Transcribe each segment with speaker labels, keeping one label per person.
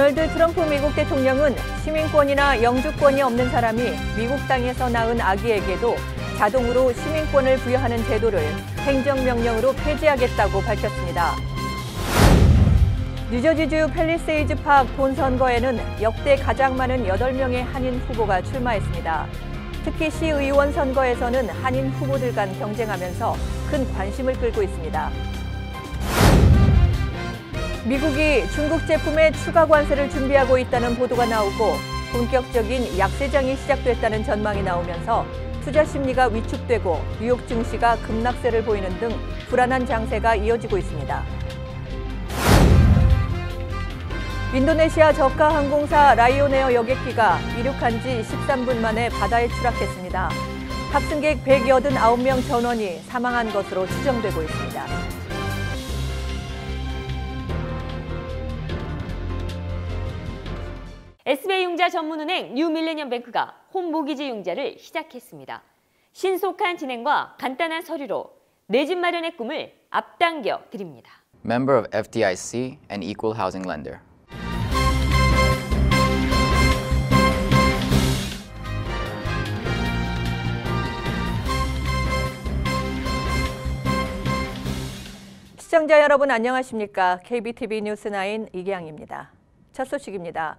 Speaker 1: 도널드 트럼프 미국 대통령은 시민권이나 영주권이 없는 사람이 미국 땅에서 낳은 아기에게도 자동으로 시민권을 부여하는 제도를 행정명령으로 폐지하겠다고 밝혔습니다. 뉴저지주 팰리세이즈 팍 본선거에는 역대 가장 많은 8명의 한인 후보가 출마했습니다. 특히 시의원 선거에서는 한인 후보들 간 경쟁하면서 큰 관심을 끌고 있습니다. 미국이 중국 제품에 추가 관세를 준비하고 있다는 보도가 나오고 본격적인 약세장이 시작됐다는 전망이 나오면서 투자 심리가 위축되고 뉴욕 증시가 급락세를 보이는 등 불안한 장세가 이어지고 있습니다. 인도네시아 저가 항공사 라이오네어 여객기가 이륙한 지 13분 만에 바다에 추락했습니다. 탑승객 189명 전원이 사망한 것으로 추정되고 있습니다.
Speaker 2: SBI 융자 전문은행 뉴밀레니엄뱅크가 홈모기지 융자를 시작했습니다. 신속한 진행과 간단한 서류로 내 집 마련의 꿈을 앞당겨 드립니다.
Speaker 3: member of FDIC and equal housing lender.
Speaker 1: 시청자 여러분 안녕하십니까? KBTV 뉴스9 이기양입니다. 첫 소식입니다.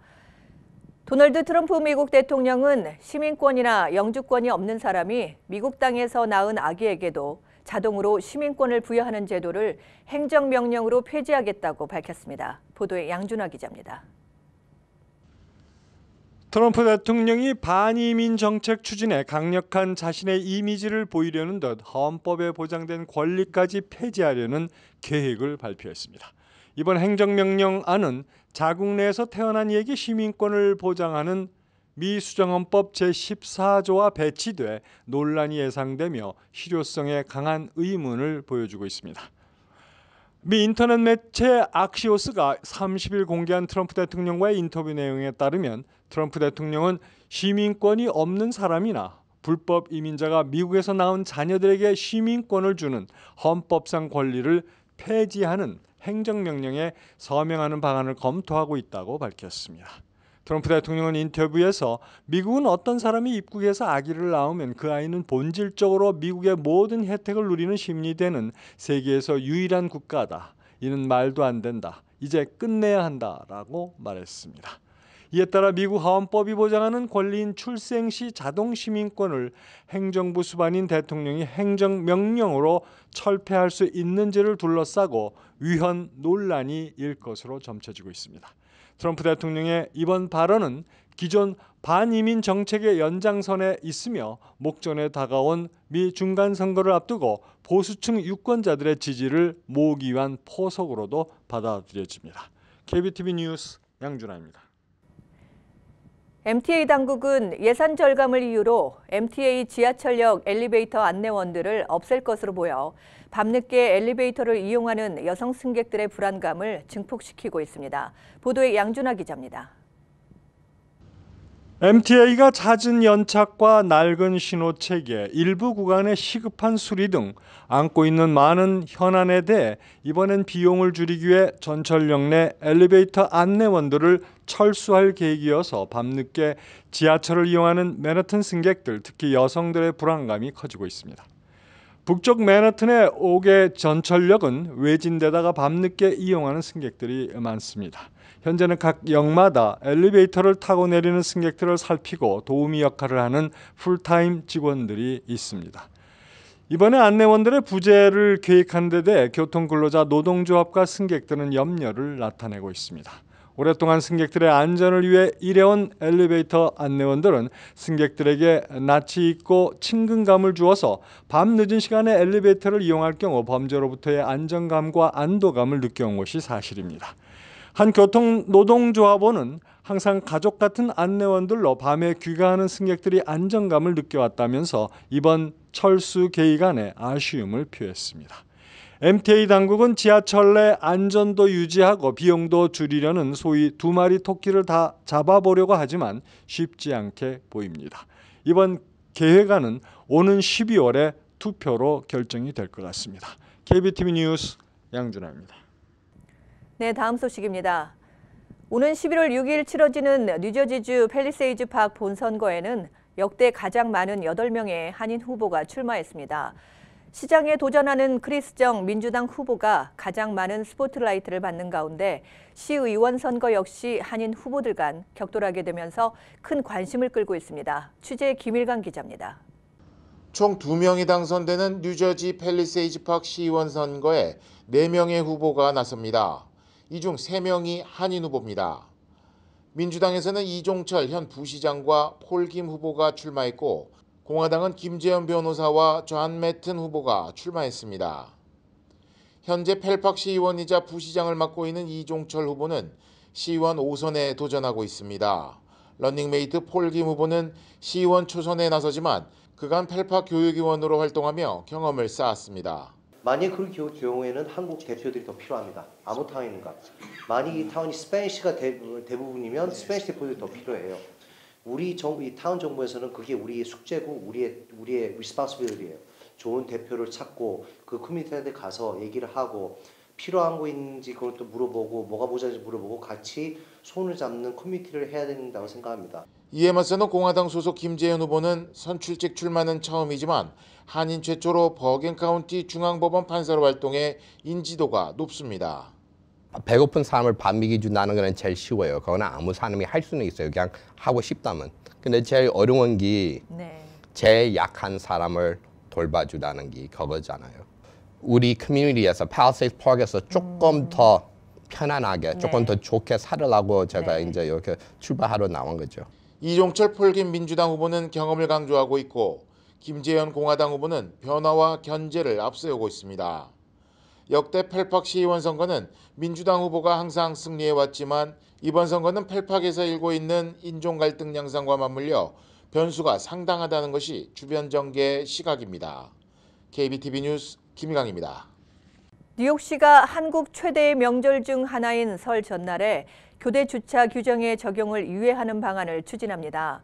Speaker 1: 도널드 트럼프 미국 대통령은 시민권이나 영주권이 없는 사람이 미국 땅에서 낳은 아기에게도 자동으로 시민권을 부여하는 제도를 행정명령으로 폐지하겠다고 밝혔습니다. 보도에 양준화 기자입니다.
Speaker 4: 트럼프 대통령이 반이민 정책 추진에 강력한 자신의 이미지를 보이려는 듯 헌법에 보장된 권리까지 폐지하려는 계획을 발표했습니다. 이번 행정명령안은 자국 내에서 태어난 이에게 시민권을 보장하는 미 수정헌법 제14조와 배치돼 논란이 예상되며 실효성에 강한 의문을 보여주고 있습니다. 미 인터넷 매체 악시오스가 30일 공개한 트럼프 대통령과의 인터뷰 내용에 따르면 트럼프 대통령은 시민권이 없는 사람이나 불법 이민자가 미국에서 낳은 자녀들에게 시민권을 주는 헌법상 권리를 폐지하는 행정명령에 서명하는 방안을 검토하고 있다고 밝혔습니다. 트럼프 대통령은 인터뷰에서 미국은 어떤 사람이 입국해서 아기를 낳으면 그 아이는 본질적으로 미국의 모든 혜택을 누리는 심리되는 세계에서 유일한 국가다. 이는 말도 안 된다. 이제 끝내야 한다라고 말했습니다. 이에 따라 미국 헌법이 보장하는 권리인 출생 시 자동 시민권을 행정부 수반인 대통령이 행정명령으로 철폐할 수 있는지를 둘러싸고 위헌 논란이 일 것으로 점쳐지고 있습니다. 트럼프 대통령의 이번 발언은 기존 반이민 정책의 연장선에 있으며 목전에 다가온 미 중간 선거를 앞두고 보수층 유권자들의 지지를 모으기 위한 포석으로도 받아들여집니다. KBTV 뉴스 양준하입니다.
Speaker 1: MTA 당국은 예산 절감을 이유로 MTA 지하철역 엘리베이터 안내원들을 없앨 것으로 보여 밤늦게 엘리베이터를 이용하는 여성 승객들의 불안감을 증폭시키고 있습니다. 보도에 양준하 기자입니다.
Speaker 4: MTA가 잦은 연착과 낡은 신호체계, 일부 구간의 시급한 수리 등 안고 있는 많은 현안에 대해 이번엔 비용을 줄이기 위해 전철역 내 엘리베이터 안내원들을 철수할 계획이어서 밤늦게 지하철을 이용하는 맨하튼 승객들, 특히 여성들의 불안감이 커지고 있습니다. 북쪽 맨하튼의 5개 전철역은 외진데다가 밤늦게 이용하는 승객들이 많습니다. 현재는 각 역마다 엘리베이터를 타고 내리는 승객들을 살피고 도우미 역할을 하는 풀타임 직원들이 있습니다. 이번에 안내원들의 부재를 계획한 데 대해 교통근로자 노동조합과 승객들은 염려를 나타내고 있습니다. 오랫동안 승객들의 안전을 위해 일해온 엘리베이터 안내원들은 승객들에게 낯이 있고 친근감을 주어서 밤 늦은 시간에 엘리베이터를 이용할 경우 범죄로부터의 안정감과 안도감을 느껴온 것이 사실입니다. 한 교통 노동조합원은 항상 가족 같은 안내원들로 밤에 귀가하는 승객들이 안정감을 느껴왔다면서 이번 철수 계획안에 아쉬움을 표했습니다. MTA 당국은 지하철 내 안전도 유지하고 비용도 줄이려는 소위 두 마리 토끼를 다 잡아보려고 하지만 쉽지 않게 보입니다. 이번 계획안은 오는 12월에 투표로 결정이 될 것 같습니다. KBTV 뉴스 양준하입니다.
Speaker 1: 네, 다음 소식입니다. 오는 11월 6일 치러지는 뉴저지주 팰리세이즈 팍 본선거에는 역대 가장 많은 8명의 한인 후보가 출마했습니다. 시장에 도전하는 크리스정 민주당 후보가 가장 많은 스포트라이트를 받는 가운데 시의원 선거 역시 한인 후보들 간 격돌하게 되면서 큰 관심을 끌고 있습니다. 취재 김일강 기자입니다.
Speaker 5: 총 2명이 당선되는 뉴저지 팰리세이즈 팍 시의원 선거에 4명의 후보가 나섭니다. 이 중 3명이 한인 후보입니다. 민주당에서는 이종철 현 부시장과 폴김 후보가 출마했고 공화당은 김재현 변호사와 존 매튼 후보가 출마했습니다. 현재 펠팍 시의원이자 부시장을 맡고 있는 이종철 후보는 시의원 5선에 도전하고 있습니다. 런닝메이트 폴김 후보는 시의원 초선에 나서지만 그간 펠팍 교육위원으로 활동하며 경험을 쌓았습니다.
Speaker 6: 만약 그 겨- 경우에는 한국 대표들이 더 필요합니다. 아무 타운인가. 만약 이 타운이 Spanish가 대, 대부분이면 Spanish 대표들이 더 필요해요. 우리 정부, 이 타운 정부에서는 그게 우리의 숙제고 우리의 우리의 responsibility예요. 좋은 대표를 찾고 그 커뮤니티한테 가서 얘기를 하고 필요한 거 있는지 그것도 물어보고 뭐가 모자란지 물어보고 같이 손을 잡는 커뮤니티를 해야 된다고 생각합니다.
Speaker 5: 이에 맞서는 공화당 소속 김재현 후보는 선출직 출마는 처음이지만 한인 최초로 버겐 카운티 중앙법원 판사로 활동해 인지도가 높습니다.
Speaker 7: 배고픈 사람을 밥 먹이 준다는 거는 제일 쉬워요. 그거는 아무 사람이 할 수는 있어요. 그냥 하고 싶다면. 근데 제일 어려운 게
Speaker 1: 네.
Speaker 7: 제일 약한 사람을 돌봐주다는 게 그거잖아요. 우리 커뮤니티에서 팔세이스 파크에서 조금 더 편안하게, 조금 더 좋게 살으려고 제가
Speaker 1: 네.
Speaker 7: 이제 이렇게 출발하러 나온 거죠.
Speaker 5: 이종철 폴김 민주당 후보는 경험을 강조하고 있고 김재현 공화당 후보는 변화와 견제를 앞세우고 있습니다. 역대 펠팍 시의원 선거는 민주당 후보가 항상 승리해왔지만 이번 선거는 펠팍에서 일고 있는 인종 갈등 양상과 맞물려 변수가 상당하다는 것이 주변 정계의 시각입니다. KBTV 뉴스 김희강입니다.
Speaker 1: 뉴욕시가 한국 최대의 명절 중 하나인 설 전날에 교대 주차 규정의 적용을 유예하는 방안을 추진합니다.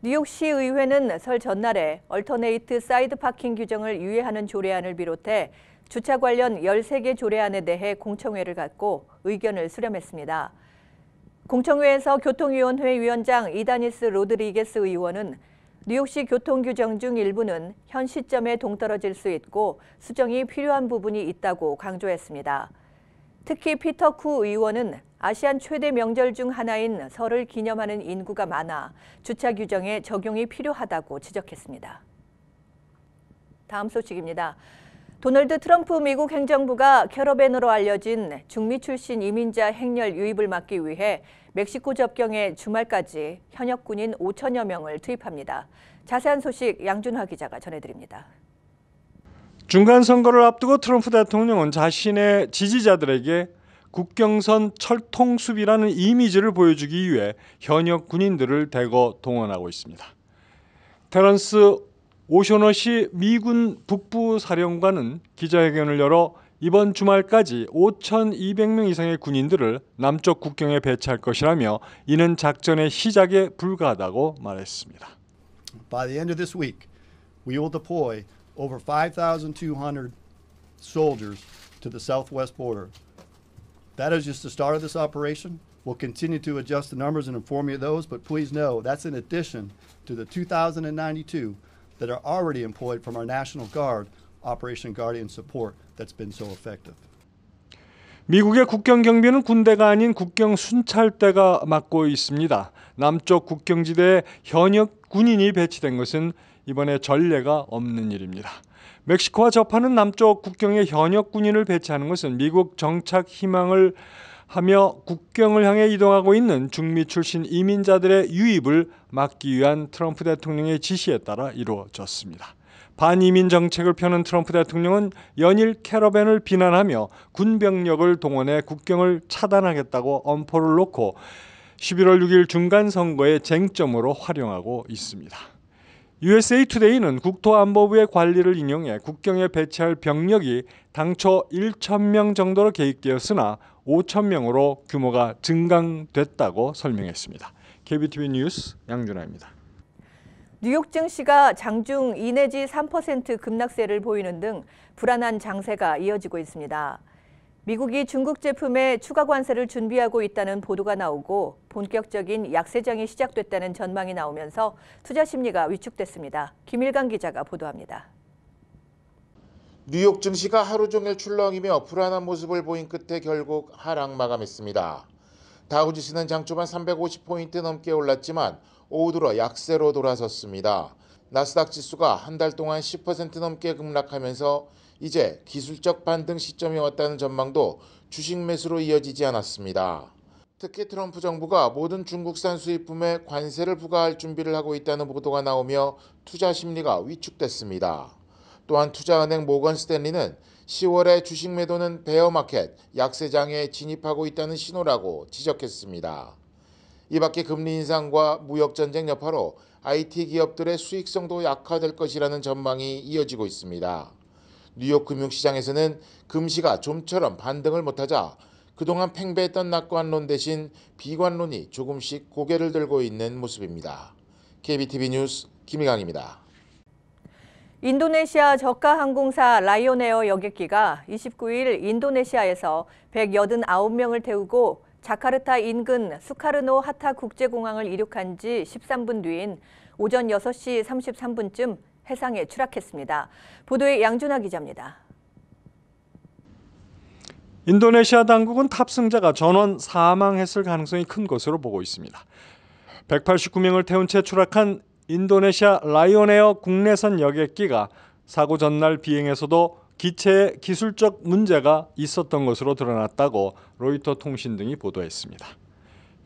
Speaker 1: 뉴욕시 의회는 설 전날에 alternate side parking 규정을 유예하는 조례안을 비롯해 주차 관련 13개 조례안에 대해 공청회를 갖고 의견을 수렴했습니다. 공청회에서 교통위원회 위원장 이다니스 로드리게스 의원은 뉴욕시 교통 규정 중 일부는 현 시점에 동떨어질 수 있고 수정이 필요한 부분이 있다고 강조했습니다. 특히 피터 쿠 의원은 아시안 최대 명절 중 하나인 설을 기념하는 인구가 많아 주차 규정에 적용이 필요하다고 지적했습니다. 다음 소식입니다. 도널드 트럼프 미국 행정부가 캐러밴으로 알려진 중미 출신 이민자 행렬 유입을 막기 위해 멕시코 접경에 주말까지 현역 군인 5천여 명을 투입합니다. 자세한 소식 양준화 기자가 전해드립니다.
Speaker 4: 중간 선거를 앞두고 트럼프 대통령은 자신의 지지자들에게 국경선 철통수비라는 이미지를 보여주기 위해 현역 군인들을 대거 동원하고 있습니다. 테런스 오쇼너시 미군 북부 사령관은 기자회견을 열어 이번 주말까지 5,200명 이상의 군인들을 남쪽 국경에 배치할 것이라며 이는 작전의 시작에 불과하다고 말했습니다.
Speaker 8: By the end of this week, we will deploy over 5,200 soldiers to the southwest border. That is just the start of this operation. We'll continue to adjust the numbers and inform you of those, but please know that's in addition to the 2,092 that are already employed from our National Guard Operation Guardian support that's been so effective.
Speaker 4: 미국의 국경 경비는 군대가 아닌 국경 순찰대가 맡고 있습니다. 남쪽 국경지대에 현역 군인이 배치된 것은 이번에 전례가 없는 일입니다. 멕시코와 접하는 남쪽 국경에 현역 군인을 배치하는 것은 미국 정착 희망을 하며 국경을 향해 이동하고 있는 중미 출신 이민자들의 유입을 막기 위한 트럼프 대통령의 지시에 따라 이루어졌습니다. 반이민 정책을 펴는 트럼프 대통령은 연일 캐러밴을 비난하며 군병력을 동원해 국경을 차단하겠다고 엄포를 놓고 11월 6일 중간 선거의 쟁점으로 활용하고 있습니다. USA 투데이는 국토안보부의 관리를 인용해 국경에 배치할 병력이 당초 1,000명 정도로 계획되었으나 5,000명으로 규모가 증강됐다고 설명했습니다. KBTV 뉴스 양준하입니다.
Speaker 1: 뉴욕 증시가 장중 2 내지 3% 급락세를 보이는 등 불안한 장세가 이어지고 있습니다. 미국이 중국 제품에 추가 관세를 준비하고 있다는 보도가 나오고 본격적인 약세장이 시작됐다는 전망이 나오면서 투자 심리가 위축됐습니다. 김일강 기자가 보도합니다.
Speaker 5: 뉴욕 증시가 하루 종일 출렁이며 불안한 모습을 보인 끝에 결국 하락 마감했습니다. 다우지수는 장 초반 350포인트 넘게 올랐지만 오후 들어 약세로 돌아섰습니다. 나스닥 지수가 한 달 동안 10% 넘게 급락하면서 이제 기술적 반등 시점이 왔다는 전망도 주식 매수로 이어지지 않았습니다. 특히 트럼프 정부가 모든 중국산 수입품에 관세를 부과할 준비를 하고 있다는 보도가 나오며 투자 심리가 위축됐습니다. 또한 투자은행 모건 스탠리는 10월에 주식 매도는 베어마켓 약세장에 진입하고 있다는 신호라고 지적했습니다. 이 밖에 금리 인상과 무역 전쟁 여파로 IT 기업들의 수익성도 약화될 것이라는 전망이 이어지고 있습니다. 뉴욕 금융시장에서는 금시가 좀처럼 반등을 못하자 그동안 팽배했던 낙관론 대신 비관론이 조금씩 고개를 들고 있는 모습입니다. KBTV 뉴스 김희강입니다.
Speaker 1: 인도네시아 저가 항공사 라이온에어 여객기가 29일 인도네시아에서 189명을 태우고 자카르타 인근 수카르노 하타 국제공항을 이륙한 지 13분 뒤인 오전 6시 33분쯤 해상에 추락했습니다. 보도에 양준하 기자입니다.
Speaker 4: 인도네시아 당국은 탑승자가 전원 사망했을 가능성이 큰 것으로 보고 있습니다. 189명을 태운 채 추락한 인도네시아 라이온에어 국내선 여객기가 사고 전날 비행에서도 기체에 기술적 문제가 있었던 것으로 드러났다고 로이터 통신 등이 보도했습니다.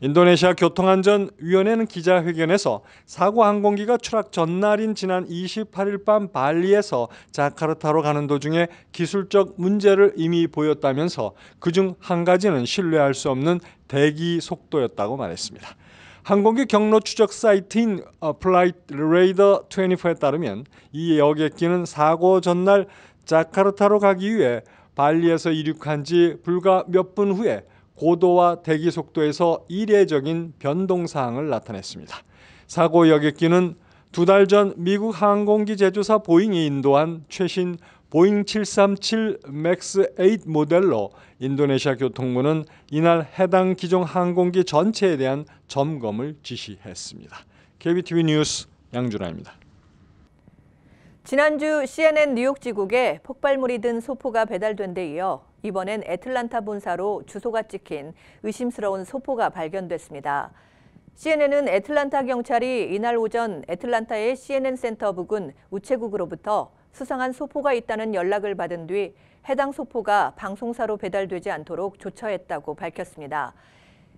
Speaker 4: 인도네시아 교통안전위원회는 기자회견에서 사고 항공기가 추락 전날인 지난 28일 밤 발리에서 자카르타로 가는 도중에 기술적 문제를 이미 보였다면서 그중 한 가지는 신뢰할 수 없는 대기 속도였다고 말했습니다. 항공기 경로 추적 사이트인 플라이트 레이더 24에 따르면 이 여객기는 사고 전날 자카르타로 가기 위해 발리에서 이륙한 지 불과 몇 분 후에 고도와 대기 속도에서 이례적인 변동 사항을 나타냈습니다. 사고 여객기는 두 달 전 미국 항공기 제조사 보잉이 인도한 최신 보잉 737 맥스 8 모델로 인도네시아 교통부는 이날 해당 기종 항공기 전체에 대한 점검을 지시했습니다. KBTV 뉴스 양준하입니다.
Speaker 1: 지난주 CNN 뉴욕 지국에 폭발물이 든 소포가 배달된 데 이어 이번엔 애틀란타 본사로 주소가 찍힌 의심스러운 소포가 발견됐습니다. CNN은 애틀란타 경찰이 이날 오전 애틀란타의 CNN 센터 부근 우체국으로부터 수상한 소포가 있다는 연락을 받은 뒤 해당 소포가 방송사로 배달되지 않도록 조처했다고 밝혔습니다.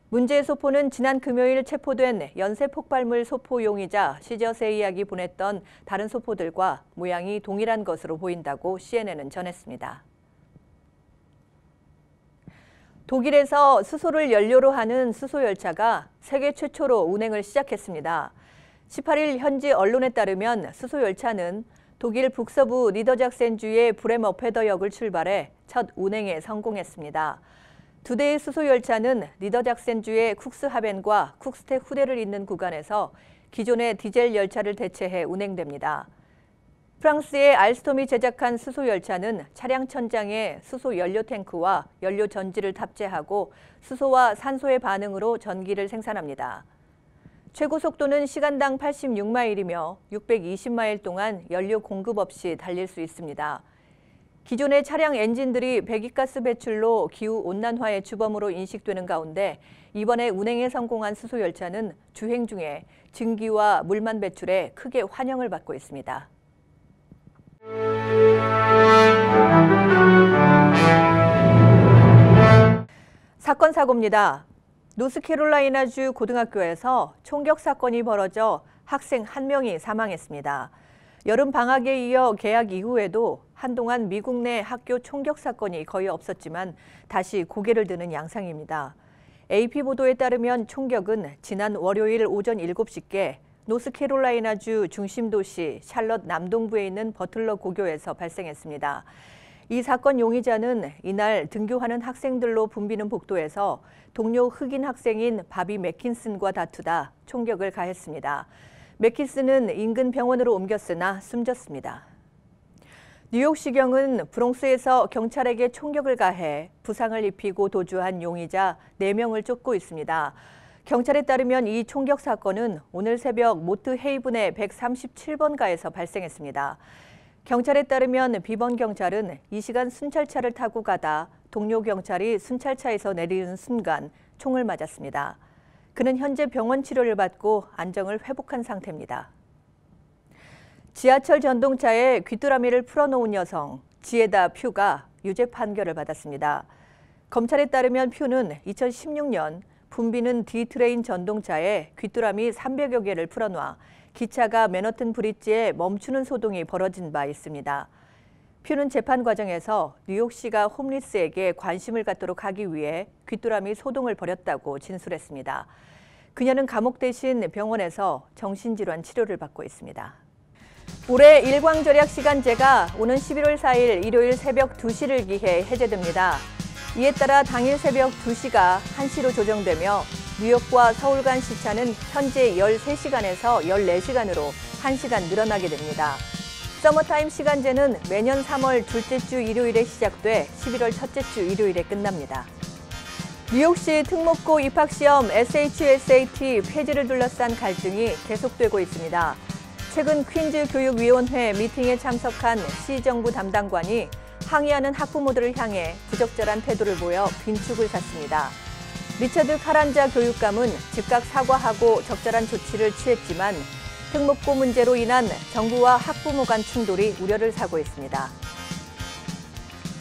Speaker 1: 문제의 소포는 지난 금요일 체포된 연쇄 폭발물 소포용이자 시저세 이야기 보냈던 다른 소포들과 모양이 동일한 것으로 보인다고 CNN은 전했습니다. 독일에서 수소를 연료로 하는 수소 열차가 세계 최초로 운행을 시작했습니다. 18일 현지 언론에 따르면 수소 열차는 독일 북서부 니더작센주의 브레머페더역을 출발해 첫 운행에 성공했습니다. 두 대의 수소 열차는 니더작센주의 쿡스하벤과 쿡스텍 후대를 잇는 구간에서 기존의 디젤 열차를 대체해 운행됩니다. 프랑스의 알스톰이 제작한 수소 열차는 차량 천장에 수소 연료 탱크와 연료 전지를 탑재하고 수소와 산소의 반응으로 전기를 생산합니다. 최고 속도는 시간당 86마일이며 620마일 동안 연료 공급 없이 달릴 수 있습니다. 기존의 차량 엔진들이 배기가스 배출로 기후 온난화의 주범으로 인식되는 가운데 이번에 운행에 성공한 수소 열차는 주행 중에 증기와 물만 배출에 크게 환영을 받고 있습니다. 사건 사고입니다. 노스캐롤라이나주 고등학교에서 총격 사건이 벌어져 학생 한 명이 사망했습니다. 여름 방학에 이어 개학 이후에도 한동안 미국 내 학교 총격 사건이 거의 없었지만 다시 고개를 드는 양상입니다. AP 보도에 따르면 총격은 지난 월요일 오전 7시께 노스캐롤라이나주 중심 도시 샬럿 남동부에 있는 버틀러 고교에서 발생했습니다. 이 사건 용의자는 이날 등교하는 학생들로 붐비는 복도에서 동료 흑인 학생인 바비 맥킨슨과 다투다 총격을 가했습니다. 맥킨슨은 인근 병원으로 옮겼으나 숨졌습니다. 뉴욕시경은 브롱스에서 경찰에게 총격을 가해 부상을 입히고 도주한 용의자 4명을 쫓고 있습니다. 경찰에 따르면 이 총격 사건은 오늘 새벽 모트 헤이븐의 137번가에서 발생했습니다. 경찰에 따르면 비번 경찰은 이 시간 순찰차를 타고 가다 동료 경찰이 순찰차에서 내리는 순간 총을 맞았습니다. 그는 현재 병원 치료를 받고 안정을 회복한 상태입니다. 지하철 전동차에 귀뚜라미를 풀어놓은 여성 지에다 퓨가 유죄 판결을 받았습니다. 검찰에 따르면 퓨는 2016년 붐비는 D train 전동차에 귀뚜라미 300여 개를 풀어놔 기차가 맨허튼 브릿지에 멈추는 소동이 벌어진 바 있습니다. 퓨는 재판 과정에서 뉴욕시가 홈리스에게 관심을 갖도록 하기 위해 귀뚜라미 소동을 벌였다고 진술했습니다. 그녀는 감옥 대신 병원에서 정신질환 치료를 받고 있습니다. 올해 일광절약 시간제가 오는 11월 4일 일요일 새벽 2시를 기해 해제됩니다. 이에 따라 당일 새벽 2시가 1시로 조정되며 뉴욕과 서울 간 시차는 현재 13시간에서 14시간으로 1시간 늘어나게 됩니다. 서머타임 시간제는 매년 3월 둘째 주 일요일에 시작돼 11월 첫째 주 일요일에 끝납니다. 뉴욕시 특목고 입학시험 SHSAT 폐지를 둘러싼 갈등이 계속되고 있습니다. 최근 퀸즈 교육위원회 미팅에 참석한 시 정부 담당관이 항의하는 학부모들을 향해 부적절한 태도를 보여 빈축을 샀습니다. 리처드 카란자 교육감은 즉각 사과하고 적절한 조치를 취했지만 특목고 문제로 인한 정부와 학부모 간 충돌이 우려를 사고 있습니다.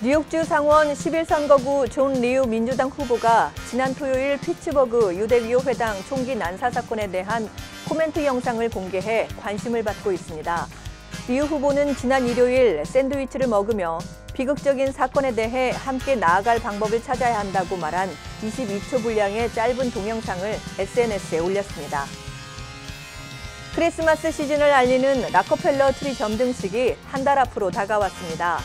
Speaker 1: 뉴욕주 상원 11선거구 존 리우 민주당 후보가 지난 토요일 피츠버그 유대교 회당 총기 난사 사건에 대한 코멘트 영상을 공개해 관심을 받고 있습니다. 리우 후보는 지난 일요일 샌드위치를 먹으며 비극적인 사건에 대해 함께 나아갈 방법을 찾아야 한다고 말한 22초 분량의 짧은 동영상을 SNS에 올렸습니다. 크리스마스 시즌을 알리는 라커펠러 트리 점등식이 한 달 앞으로 다가왔습니다.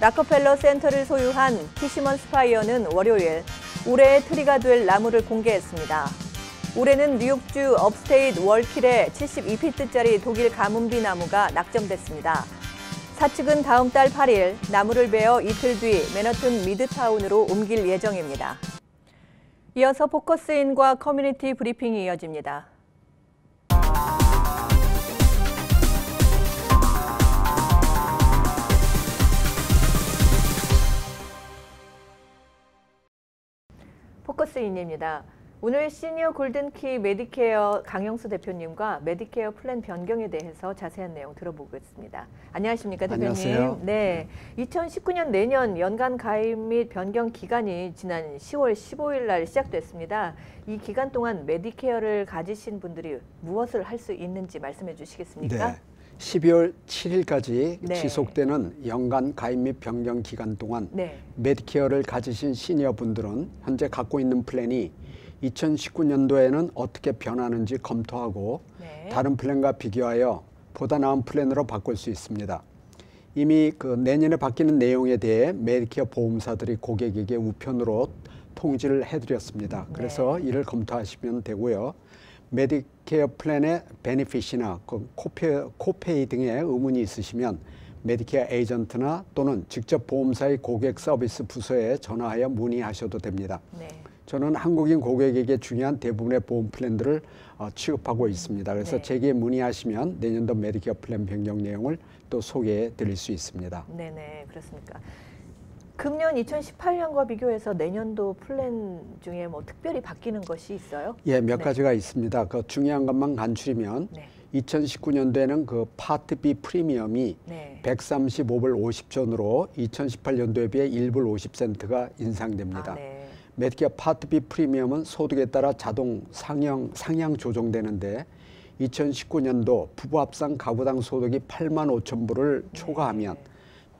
Speaker 1: 라커펠러 센터를 소유한 티시먼 스파이어는 월요일 올해의 트리가 될 나무를 공개했습니다. 올해는 뉴욕주 upstate 월킬의 72피트짜리 독일 가문비 나무가 낙점됐습니다. 사측은 다음 달 8일 나무를 베어 이틀 뒤 맨허튼 미드타운으로 옮길 예정입니다. 이어서 포커스인과 커뮤니티 브리핑이 이어집니다. 포커스인입니다. 오늘 시니어 골든키 메디케어 강영수 대표님과 메디케어 플랜 변경에 대해서 자세한 내용 들어보겠습니다. 안녕하십니까 대표님?
Speaker 9: 안녕하세요.
Speaker 1: 네, 2019년 내년 연간 가입 및 변경 기간이 지난 10월 15일 날 시작됐습니다. 이 기간 동안 메디케어를 가지신 분들이 무엇을 할 수 있는지 말씀해 주시겠습니까?
Speaker 9: 네. 12월 7일까지
Speaker 1: 네.
Speaker 9: 지속되는 연간 가입 및 변경 기간 동안
Speaker 1: 네.
Speaker 9: 메디케어를 가지신 시니어 분들은 현재 갖고 있는 플랜이 2019년도에는 어떻게 변하는지 검토하고
Speaker 1: 네.
Speaker 9: 다른 플랜과 비교하여 보다 나은 플랜으로 바꿀 수 있습니다. 이미 그 내년에 바뀌는 내용에 대해 메디케어 보험사들이 고객에게 우편으로 통지를 해드렸습니다. 그래서 이를 검토하시면 되고요. 메디케어 플랜의 benefit이나 그 cop-, copay 등의 의문이 있으시면 메디케어 에이전트나 또는 직접 보험사의 고객 서비스 부서에 전화하여 문의하셔도 됩니다.
Speaker 1: 네.
Speaker 9: 저는 한국인 고객에게 중요한 대부분의 보험 플랜들을 어, 취급하고 있습니다. 그래서
Speaker 1: 네.
Speaker 9: 제게 문의하시면 내년도 메디케어 플랜 변경 내용을 또 소개해 드릴 수 있습니다.
Speaker 1: 네네 그렇습니까? 금년 2018년과 비교해서 내년도 플랜 중에 뭐 특별히 바뀌는 것이 있어요?
Speaker 9: 예, 몇
Speaker 1: 네.
Speaker 9: 가지가 있습니다. 그 중요한 것만 간추리면
Speaker 1: 네.
Speaker 9: 2019년도에는 그 Part B 프리미엄이
Speaker 1: 네.
Speaker 9: 135불 50전으로 2018년도에 비해 1불 50센트가 인상됩니다.
Speaker 1: 아, 네.
Speaker 9: Medicare Part B 프리미엄은 소득에 따라 자동 상향, 상향 조정되는데 2019년도 부부 합산 가구당 소득이 8만 5천 불을 초과하면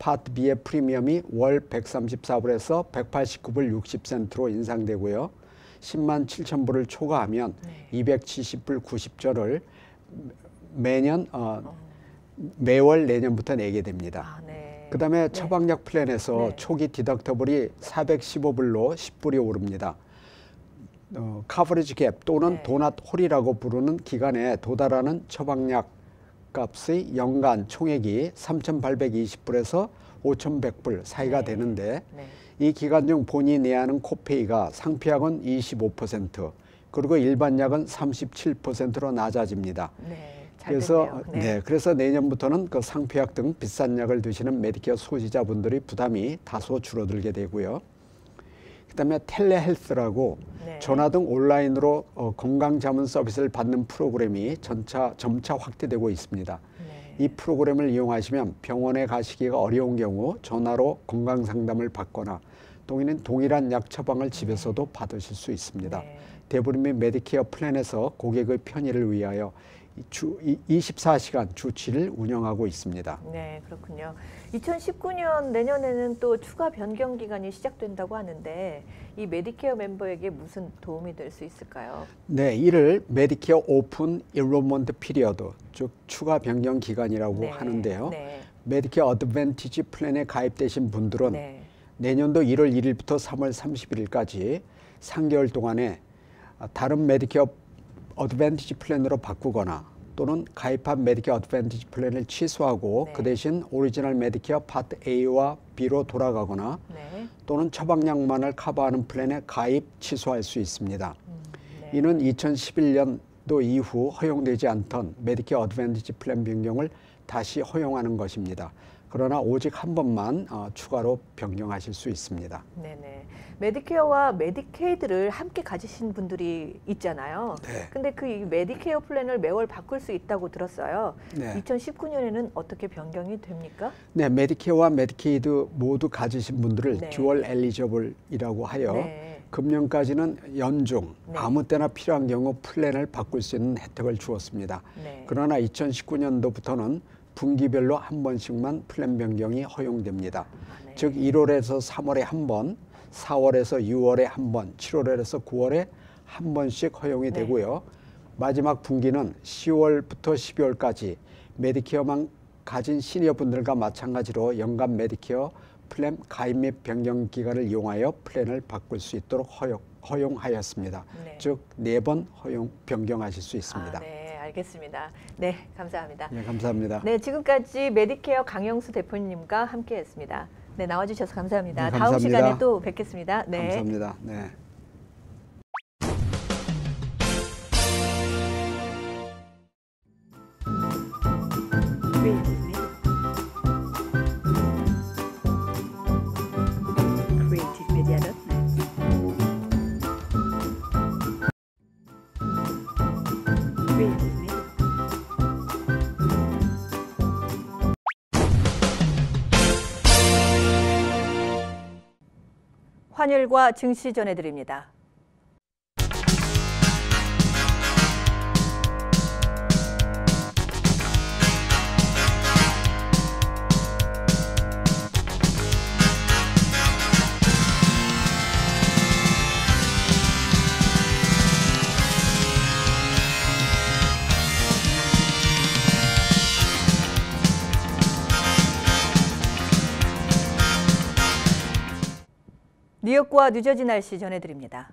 Speaker 9: Part B의 프리미엄이 월 134불에서 189불 60센트로 인상되고요. 10만 7천 불을 초과하면 270불 90전을 매년 어, 매월 내년부터 내게 됩니다.
Speaker 1: 아, 네.
Speaker 9: 그다음에 처방약 플랜에서
Speaker 1: 네.
Speaker 9: 초기 디덕터블이 415불로 10불이 오릅니다. 어, 카버리지 갭 또는
Speaker 1: 네.
Speaker 9: 도넛 홀이라고 부르는 기간에 도달하는 처방약 값의 연간 총액이 3,820불에서 5,100불 사이가
Speaker 1: 네.
Speaker 9: 되는데
Speaker 1: 네.
Speaker 9: 이 기간 중 본인이 내야 하는 코페이가 상피약은 25% 그리고 일반 약은 37%로 낮아집니다.
Speaker 1: 네. 잘
Speaker 9: 그래서
Speaker 1: 됐네요.
Speaker 9: 네. 그래서 내년부터는 그 상표약 등 비싼 약을 드시는 메디케어 소지자분들이 부담이 다소 줄어들게 되고요. 그다음에 telehealth라고
Speaker 1: 네.
Speaker 9: 전화 등 온라인으로 어, 건강 자문 서비스를 받는 프로그램이 점차 점차 확대되고 있습니다.
Speaker 1: 네.
Speaker 9: 이 프로그램을 이용하시면 병원에 가시기가 어려운 경우 전화로 건강 상담을 받거나 동일한 동일한 약 처방을 집에서도 받으실 수 있습니다.
Speaker 1: 네.
Speaker 9: 대부분의 메디케어 플랜에서 고객의 편의를 위하여 이 주 24시간 주 7일 운영하고 있습니다.
Speaker 1: 네, 그렇군요. 2019년 내년에는 또 추가 변경 기간이 시작된다고 하는데 이 메디케어 멤버에게 무슨 도움이 될 수 있을까요?
Speaker 9: 네, 이를 Medicare Open Enrollment Period, 즉 추가 변경 기간이라고
Speaker 1: 네,
Speaker 9: 하는데요.
Speaker 1: 네.
Speaker 9: Medicare Advantage 플랜에 가입되신 분들은
Speaker 1: 네.
Speaker 9: 내년도 1월 1일부터 3월 31일까지 3개월 동안에 다른 Medicare Advantage 플랜으로 바꾸거나 또는 가입한 Medicare Advantage 플랜을 취소하고
Speaker 1: 네.
Speaker 9: 그 대신 Original Medicare Part A와 B로 돌아가거나
Speaker 1: 네.
Speaker 9: 또는 처방약만을 커버하는 플랜에 가입 취소할 수 있습니다.
Speaker 1: 네.
Speaker 9: 이는 2011년도 이후 허용되지 않던 Medicare Advantage 플랜 변경을 다시 허용하는 것입니다. 그러나 오직 한 번만 어, 추가로 변경하실 수 있습니다.
Speaker 1: 네네. Medicare와 Medicaid를 함께 가지신 분들이 있잖아요.
Speaker 9: 네.
Speaker 1: 근데 그이 메디케어 플랜을 매월 바꿀 수 있다고 들었어요.
Speaker 9: 네.
Speaker 1: 2019년에는 어떻게 변경이 됩니까?
Speaker 9: 네, Medicare와 Medicaid 모두 가지신 분들을
Speaker 1: 네.
Speaker 9: dual eligible이라고 하여
Speaker 1: 네.
Speaker 9: 금년까지는 연중
Speaker 1: 네.
Speaker 9: 아무 때나 필요한 경우 플랜을 바꿀 수 있는 혜택을 주었습니다.
Speaker 1: 네.
Speaker 9: 그러나 2019년도부터는 분기별로 한 번씩만 플랜 변경이 허용됩니다.
Speaker 1: 네.
Speaker 9: 즉 1월에서 3월에 한 번, 4월에서 6월에 한 번, 7월에서 9월에 한 번씩 허용이
Speaker 1: 네.
Speaker 9: 되고요. 마지막 분기는 10월부터 12월까지 Medicare만 가진 시니어분들과 마찬가지로 연간 메디케어 플랜 가입 및 변경 기간을 이용하여 플랜을 바꿀 수 있도록 허용, 허용하였습니다.
Speaker 1: 네.
Speaker 9: 즉 네 번 허용 변경하실 수 있습니다.
Speaker 1: 아, 네, 알겠습니다. 네, 감사합니다.
Speaker 9: 네, 감사합니다.
Speaker 1: 네, 지금까지 메디케어 강영수 대표님과 함께했습니다. 네, 나와주셔서 감사합니다.
Speaker 9: 네,
Speaker 1: 다음
Speaker 9: 감사합니다.
Speaker 1: 시간에 또 뵙겠습니다. 네.
Speaker 9: 감사합니다. 네.
Speaker 1: 환율과 증시 전해드립니다. 뉴욕과 뉴저지 날씨 전해드립니다.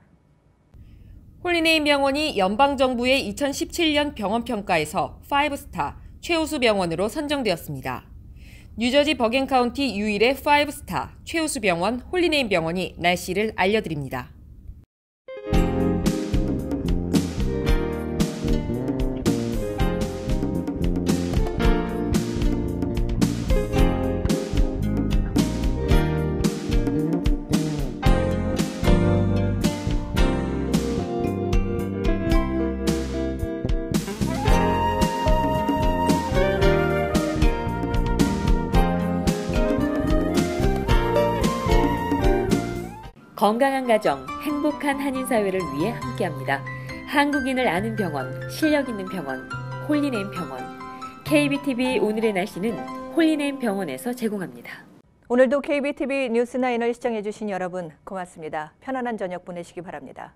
Speaker 10: Holy Name 병원이 연방정부의 2017년 병원평가에서 5스타 최우수 병원으로 선정되었습니다. 뉴저지 버겐 카운티 유일의 5스타 최우수 병원 Holy Name 병원이 날씨를 알려드립니다.
Speaker 2: 건강한 가정, 행복한 한인 사회를 위해 함께합니다. 한국인을 아는 병원, 실력 있는 병원, Holy Name 병원. KBTV 오늘의 날씨는 Holy Name 병원에서 제공합니다.
Speaker 1: 오늘도 KBTV 뉴스9을 시청해주신 여러분 고맙습니다. 편안한 저녁 보내시기 바랍니다.